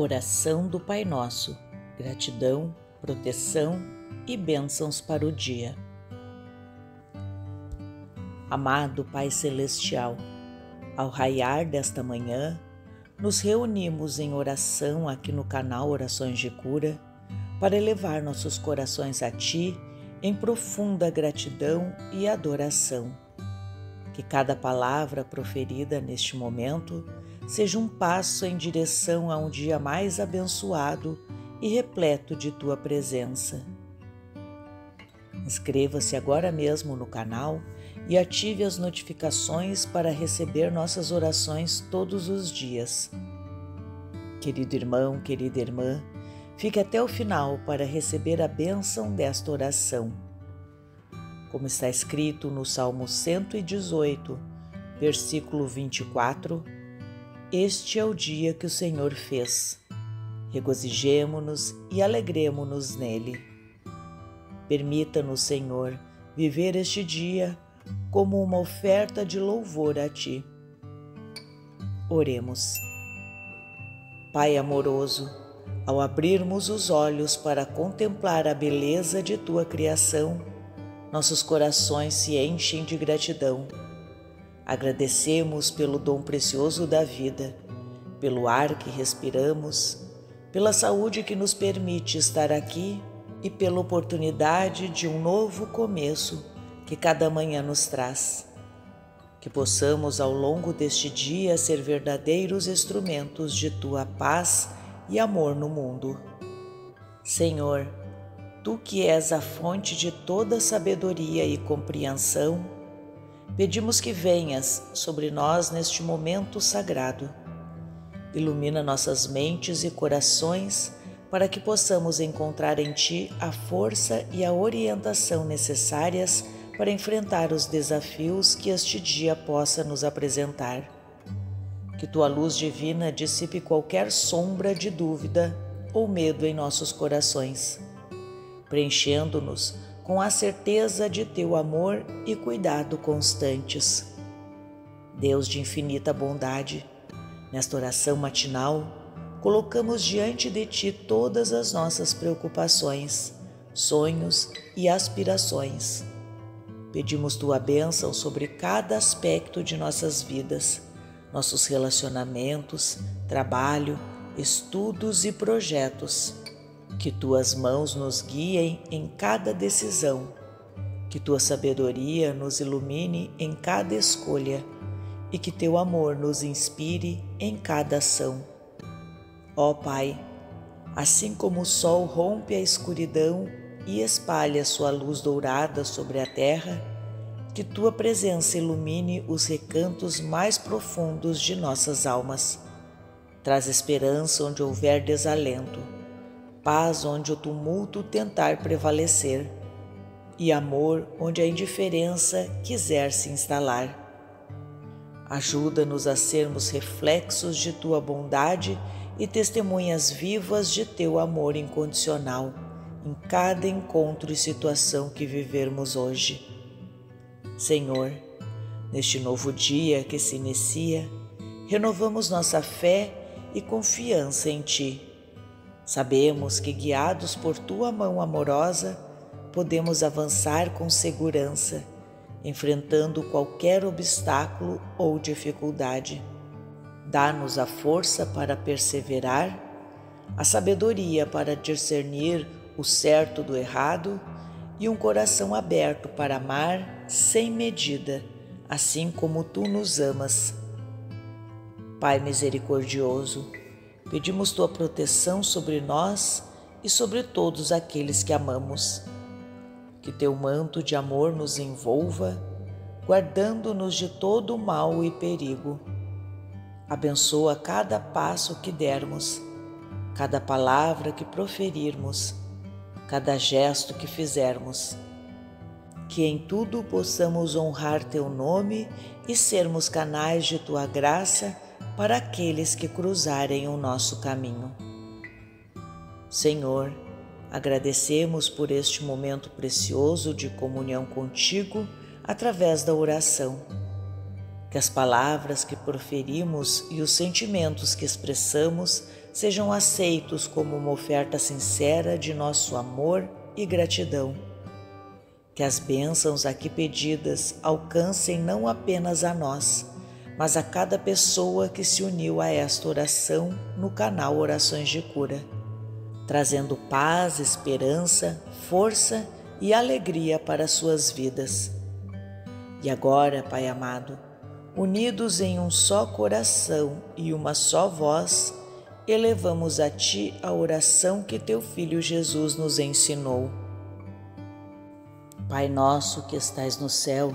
Oração do Pai Nosso. Gratidão, proteção e bênçãos para o dia. Amado Pai Celestial, ao raiar desta manhã, nos reunimos em oração aqui no canal Orações de Cura para elevar nossos corações a Ti em profunda gratidão e adoração. Que cada palavra proferida neste momento seja um passo em direção a um dia mais abençoado e repleto de tua presença. Inscreva-se agora mesmo no canal e ative as notificações para receber nossas orações todos os dias. Querido irmão, querida irmã, fique até o final para receber a bênção desta oração. Como está escrito no Salmo 118, versículo 24, este é o dia que o Senhor fez. Regozijemo-nos e alegremo-nos nele. Permita-nos, Senhor, viver este dia como uma oferta de louvor a Ti. Oremos. Pai amoroso, ao abrirmos os olhos para contemplar a beleza de Tua criação, nossos corações se enchem de gratidão Agradecemos pelo dom precioso da vida, pelo ar que respiramos, pela saúde que nos permite estar aqui e pela oportunidade de um novo começo que cada manhã nos traz. Que possamos ao longo deste dia ser verdadeiros instrumentos de tua paz e amor no mundo. Senhor, tu que és a fonte de toda sabedoria e compreensão, Pedimos que venhas sobre nós neste momento sagrado. Ilumina nossas mentes e corações para que possamos encontrar em Ti a força e a orientação necessárias para enfrentar os desafios que este dia possa nos apresentar. Que Tua luz divina dissipe qualquer sombra de dúvida ou medo em nossos corações, preenchendo-nos com a certeza de teu amor e cuidado constantes. Deus de infinita bondade, nesta oração matinal, colocamos diante de ti todas as nossas preocupações, sonhos e aspirações. Pedimos tua bênção sobre cada aspecto de nossas vidas, nossos relacionamentos, trabalho, estudos e projetos que tuas mãos nos guiem em cada decisão, que tua sabedoria nos ilumine em cada escolha e que teu amor nos inspire em cada ação. Ó Pai, assim como o sol rompe a escuridão e espalha sua luz dourada sobre a terra, que tua presença ilumine os recantos mais profundos de nossas almas. Traz esperança onde houver desalento paz onde o tumulto tentar prevalecer, e amor onde a indiferença quiser se instalar. Ajuda-nos a sermos reflexos de tua bondade e testemunhas vivas de teu amor incondicional em cada encontro e situação que vivermos hoje. Senhor, neste novo dia que se inicia, renovamos nossa fé e confiança em Ti Sabemos que, guiados por tua mão amorosa, podemos avançar com segurança, enfrentando qualquer obstáculo ou dificuldade. Dá-nos a força para perseverar, a sabedoria para discernir o certo do errado e um coração aberto para amar sem medida, assim como tu nos amas. Pai misericordioso, Pedimos tua proteção sobre nós e sobre todos aqueles que amamos. Que teu manto de amor nos envolva, guardando-nos de todo mal e perigo. Abençoa cada passo que dermos, cada palavra que proferirmos, cada gesto que fizermos. Que em tudo possamos honrar teu nome e sermos canais de tua graça para aqueles que cruzarem o nosso caminho. Senhor, agradecemos por este momento precioso de comunhão contigo através da oração. Que as palavras que proferimos e os sentimentos que expressamos sejam aceitos como uma oferta sincera de nosso amor e gratidão. Que as bênçãos aqui pedidas alcancem não apenas a nós, mas a cada pessoa que se uniu a esta oração no canal Orações de Cura, trazendo paz, esperança, força e alegria para suas vidas. E agora, Pai amado, unidos em um só coração e uma só voz, elevamos a Ti a oração que Teu Filho Jesus nos ensinou. Pai nosso que estais no céu,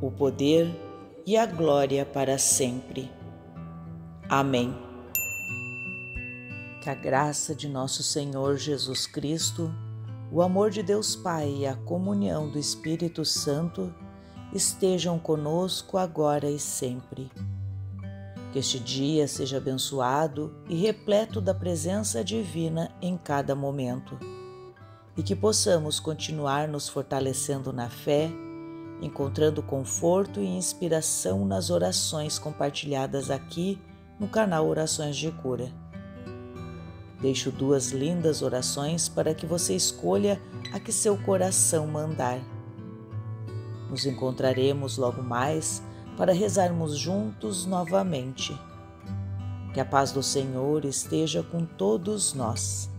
o poder e a glória para sempre. Amém. Que a graça de nosso Senhor Jesus Cristo, o amor de Deus Pai e a comunhão do Espírito Santo estejam conosco agora e sempre. Que este dia seja abençoado e repleto da presença divina em cada momento. E que possamos continuar nos fortalecendo na fé, encontrando conforto e inspiração nas orações compartilhadas aqui no canal Orações de Cura. Deixo duas lindas orações para que você escolha a que seu coração mandar. Nos encontraremos logo mais para rezarmos juntos novamente. Que a paz do Senhor esteja com todos nós.